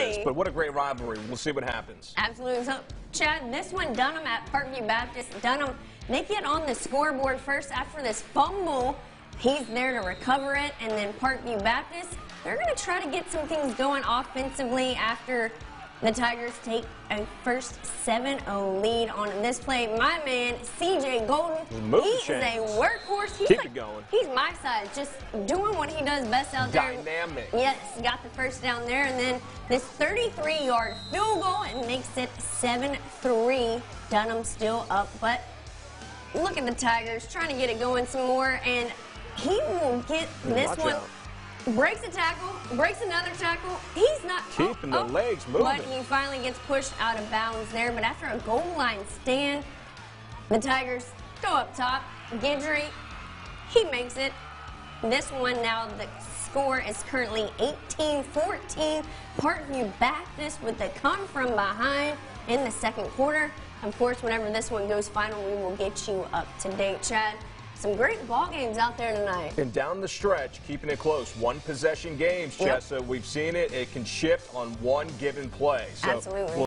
this, but what a great rivalry. We'll see what happens. Absolutely. So, Chad, this one, Dunham at Parkview Baptist. Dunham, they get on the scoreboard first after this fumble. He's there to recover it, and then Parkview Baptist, they're going to try to get some things going offensively after the Tigers take a first 7-0 lead on this play. My man, CJ Golden, Move he is a workhorse. He's Keep like- it going. He's my size, just doing what he does best out there. Dynamic. Yes, got the first down there, and then this 33-yard field goal and makes it 7-3. Dunham still up, but look at the Tigers trying to get it going some more, and he will get this Watch one. out. Breaks a tackle, breaks another tackle. He's not Keeping the oh, legs moving. But he finally gets pushed out of bounds there. But after a goal line stand, the Tigers go up top. Gidry, he makes it. This one now, the score is currently 18-14. Parkview Baptist with the come from behind in the second quarter. Of course, whenever this one goes final, we will get you up to date, Chad. Some great ball games out there tonight. And down the stretch, keeping it close. One possession games, Yep. Jessa. We've seen it. It can shift on one given play. So Absolutely. we'll